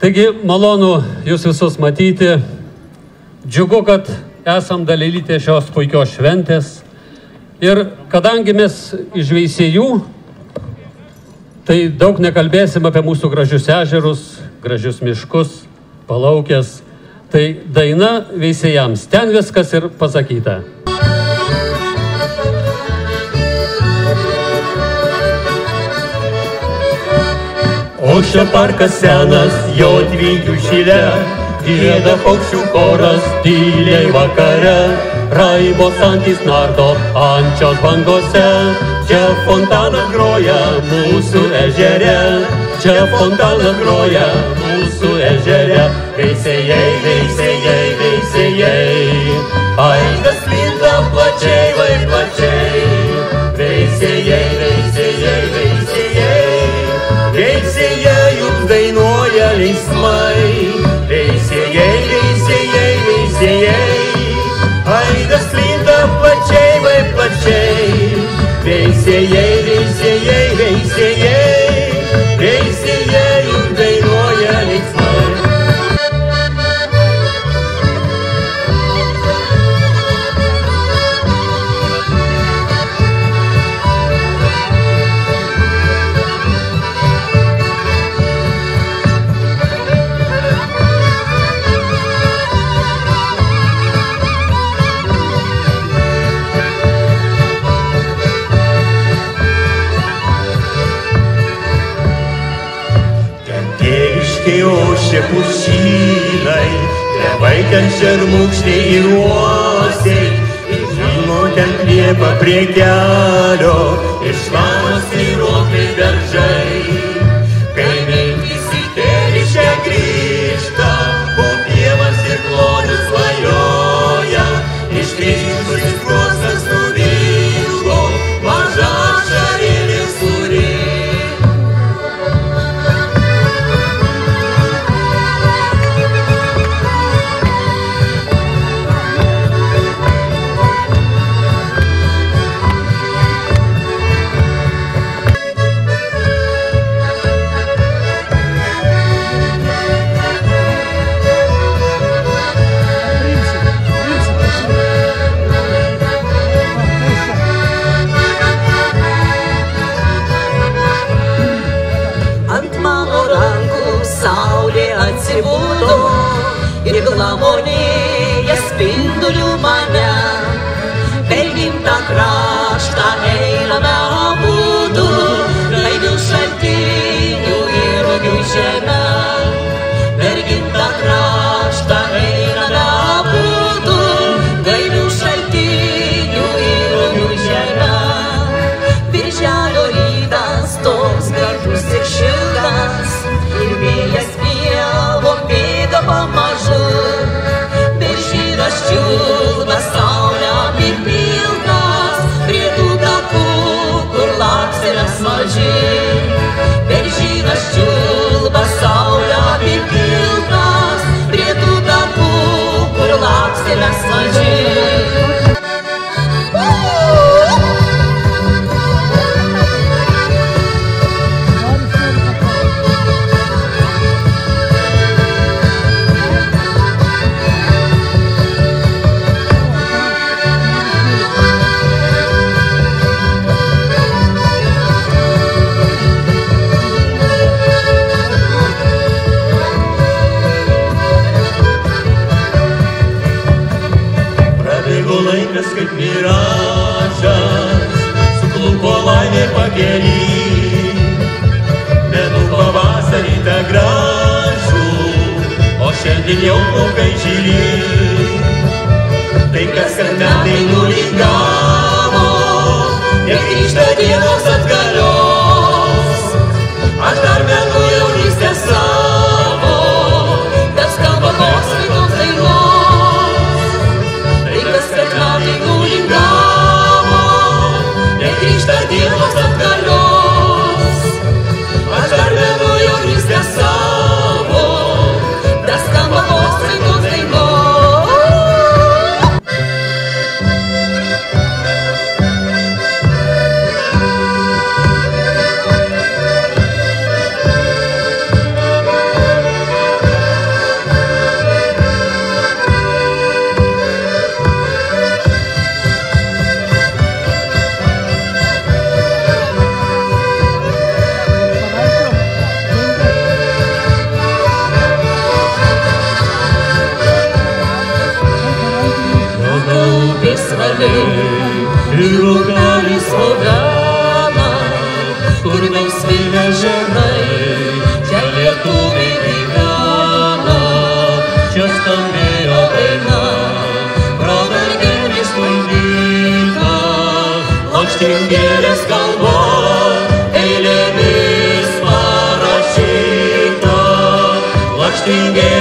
Taigi malonu jūs visus matyti. Džiugu, kad esam dalelytė šios puikios šventės. Ir kadangi mes iš veisėjų, tai daug nekalbėsim apie mūsų gražius ežerus, gražius miškus, palaukės. Tai daina veisėjams. Ten viskas ir pasakyta. Ošia parkas senas, jo dviejų šilė, gėda paukščių choras, tyliai vakare, raibos antys nardo ančios bangose, čia fontanas groja mūsų ežere, čia fontanas groja mūsų ežere, veisėjai, veisėjai, veisėjai, veisėjai, veisėjai, tėviškiai ošia pušynai, klevai ten šermukšniai ir uosiai, ir žino ten liepa prie kelio, atsibudo ir glamonėje spindulių mane. You. milhão com canjirim Tem cascanada em Nuringamo E a cristã de nossa Jeruzalėj, ir lokalis pogana, kur melsvėlė žemai, čia lietuviai gyvena, čia skambėjo daina, pravardėlis laiminga, lakštingėlės kalboja. Singing.